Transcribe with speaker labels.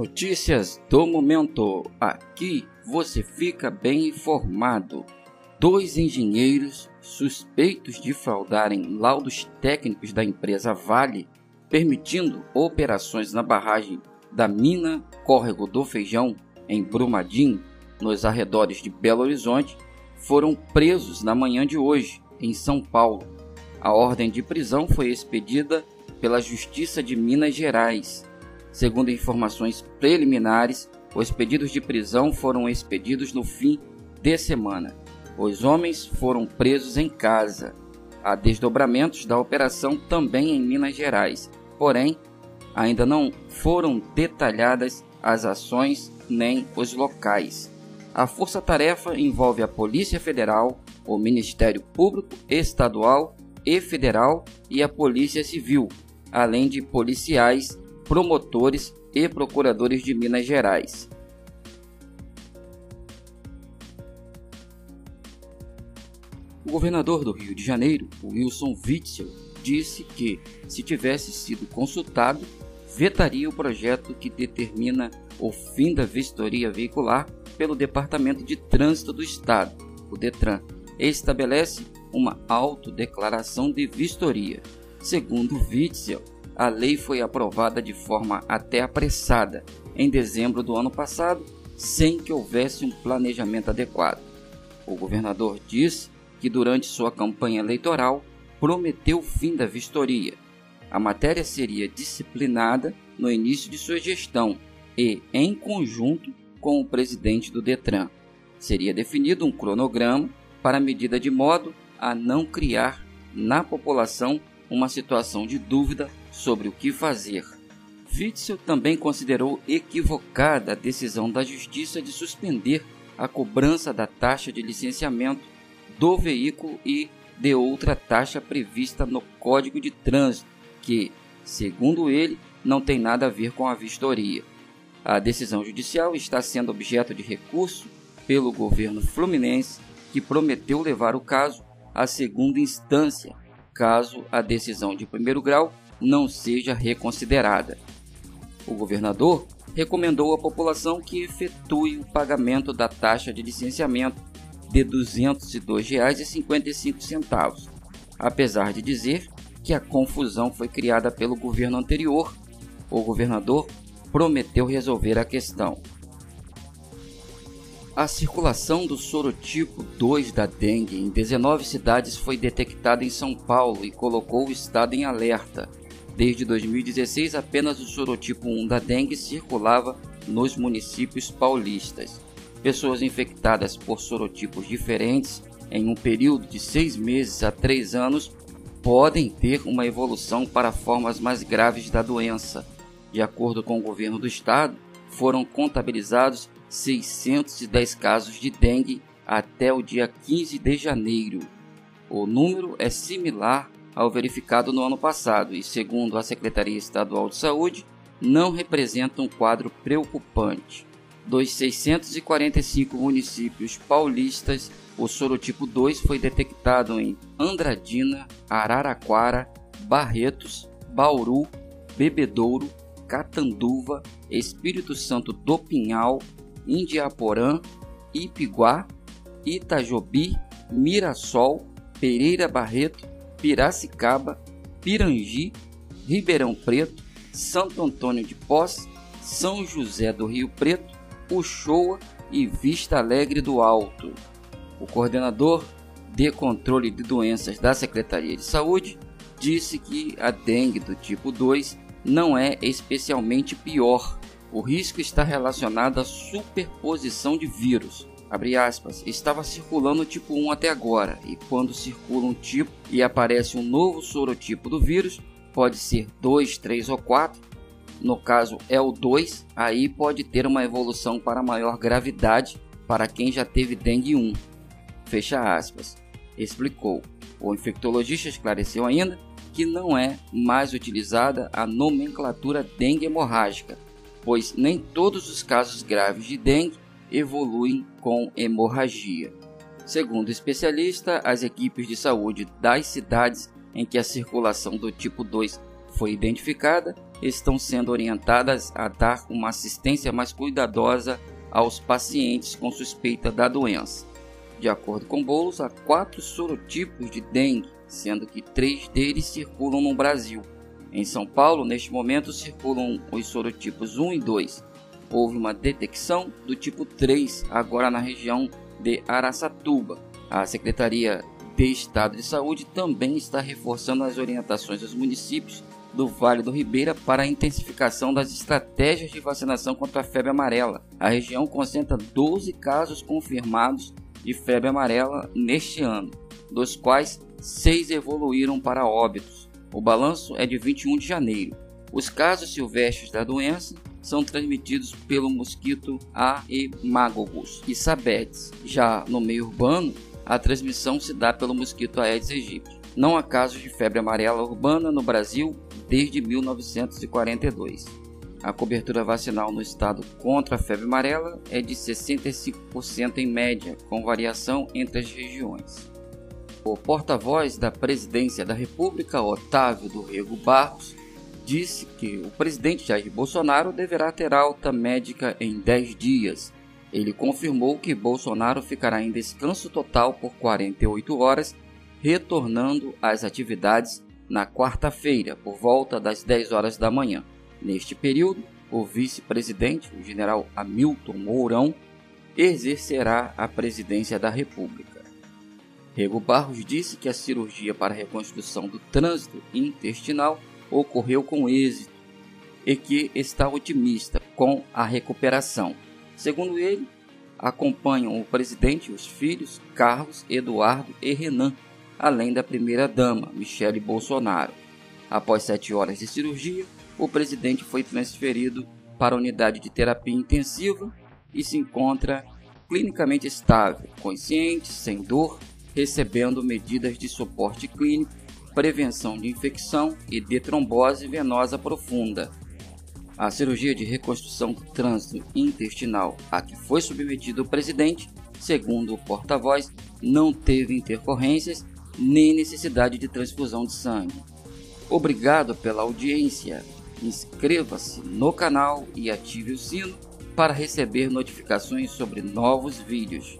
Speaker 1: Notícias do momento. Aqui você fica bem informado. Dois engenheiros suspeitos de fraudarem laudos técnicos da empresa Vale, permitindo operações na barragem da mina Córrego do Feijão, em Brumadinho, nos arredores de Belo Horizonte, foram presos na manhã de hoje, em São Paulo. A ordem de prisão foi expedida pela Justiça de Minas Gerais. Segundo informações preliminares, os pedidos de prisão foram expedidos no fim de semana. Os homens foram presos em casa. Há desdobramentos da operação também em Minas Gerais, porém, ainda não foram detalhadas as ações nem os locais. A força-tarefa envolve a Polícia Federal, o Ministério Público Estadual e Federal e a Polícia Civil, além de policiais, promotores e procuradores de Minas Gerais. O governador do Rio de Janeiro, Wilson Witzel, disse que, se tivesse sido consultado, vetaria o projeto que determina o fim da vistoria veicular pelo Departamento de Trânsito do Estado, o DETRAN, e estabelece uma autodeclaração de vistoria. Segundo Witzel, a lei foi aprovada de forma até apressada em dezembro do ano passado, sem que houvesse um planejamento adequado. O governador disse que durante sua campanha eleitoral prometeu o fim da vistoria. A matéria seria disciplinada no início de sua gestão e, em conjunto com o presidente do Detran, seria definido um cronograma para a medida de modo a não criar na população uma situação de dúvida sobre o que fazer. Witzel também considerou equivocada a decisão da Justiça de suspender a cobrança da taxa de licenciamento do veículo e de outra taxa prevista no Código de Trânsito, que, segundo ele, não tem nada a ver com a vistoria. A decisão judicial está sendo objeto de recurso pelo governo fluminense, que prometeu levar o caso à segunda instância, caso a decisão de primeiro grau não seja reconsiderada. O governador recomendou à população que efetue o pagamento da taxa de licenciamento de R$ 202,55, apesar de dizer que a confusão foi criada pelo governo anterior. O governador prometeu resolver a questão. A circulação do sorotipo 2 da dengue em 19 cidades foi detectada em São Paulo e colocou o estado em alerta. Desde 2016, apenas o sorotipo 1 da dengue circulava nos municípios paulistas. Pessoas infectadas por sorotipos diferentes em um período de seis meses a três anos podem ter uma evolução para formas mais graves da doença. De acordo com o governo do estado, foram contabilizados 610 casos de dengue até o dia 15 de janeiro. O número é similar ao verificado no ano passado e, segundo a Secretaria Estadual de Saúde, não representa um quadro preocupante. Dos 645 municípios paulistas, o sorotipo 2 foi detectado em Andradina, Araraquara, Barretos, Bauru, Bebedouro, Catanduva, Espírito Santo do Pinhal, Indiaporã, Ipiguá, Itajobi, Mirassol, Pereira Barreto, Piracicaba, Pirangi, Ribeirão Preto, Santo Antônio de Posse, São José do Rio Preto, Uchoa e Vista Alegre do Alto. O coordenador de controle de doenças da Secretaria de Saúde disse que a dengue do tipo 2 não é especialmente pior. O risco está relacionado à superposição de vírus, abre aspas, estava circulando o tipo 1 até agora, e quando circula um tipo e aparece um novo sorotipo do vírus, pode ser 2, 3 ou 4, no caso é o 2, aí pode ter uma evolução para maior gravidade para quem já teve dengue 1. Fecha aspas. Explicou. O infectologista esclareceu ainda que não é mais utilizada a nomenclatura dengue hemorrágica, pois nem todos os casos graves de dengue evoluem com hemorragia. Segundo o especialista, as equipes de saúde das cidades em que a circulação do tipo 2 foi identificada estão sendo orientadas a dar uma assistência mais cuidadosa aos pacientes com suspeita da doença. De acordo com Boulos, há quatro sorotipos de dengue, sendo que três deles circulam no Brasil. Em São Paulo, neste momento, circulam os sorotipos 1 e 2. Houve uma detecção do tipo 3 agora na região de Araçatuba. A Secretaria de Estado de Saúde também está reforçando as orientações aos municípios do Vale do Ribeira para a intensificação das estratégias de vacinação contra a febre amarela. A região concentra 12 casos confirmados de febre amarela neste ano, dos quais 6 evoluíram para óbitos. O balanço é de 21 de janeiro. Os casos silvestres da doença são transmitidos pelo mosquito Aedes e Sabetes. Já no meio urbano, a transmissão se dá pelo mosquito Aedes aegypti. Não há casos de febre amarela urbana no Brasil desde 1942. A cobertura vacinal no estado contra a febre amarela é de 65% em média, com variação entre as regiões. O porta-voz da Presidência da República, Otávio do Rego Barros, disse que o presidente Jair Bolsonaro deverá ter alta médica em 10 dias. Ele confirmou que Bolsonaro ficará em descanso total por 48 horas, retornando às atividades na quarta-feira, por volta das 10 horas da manhã. Neste período, o vice-presidente, o general Hamilton Mourão, exercerá a presidência da República. Rego Barros disse que a cirurgia para a reconstrução do trânsito intestinal ocorreu com êxito e que está otimista com a recuperação. Segundo ele, acompanham o presidente os filhos Carlos, Eduardo e Renan, além da primeira-dama, Michele Bolsonaro. Após sete horas de cirurgia, o presidente foi transferido para a unidade de terapia intensiva e se encontra clinicamente estável, consciente, sem dor, recebendo medidas de suporte clínico, prevenção de infecção e de trombose venosa profunda. A cirurgia de reconstrução do trânsito intestinal a que foi submetido o presidente, segundo o porta-voz, não teve intercorrências nem necessidade de transfusão de sangue. Obrigado pela audiência. Inscreva-se no canal e ative o sino para receber notificações sobre novos vídeos.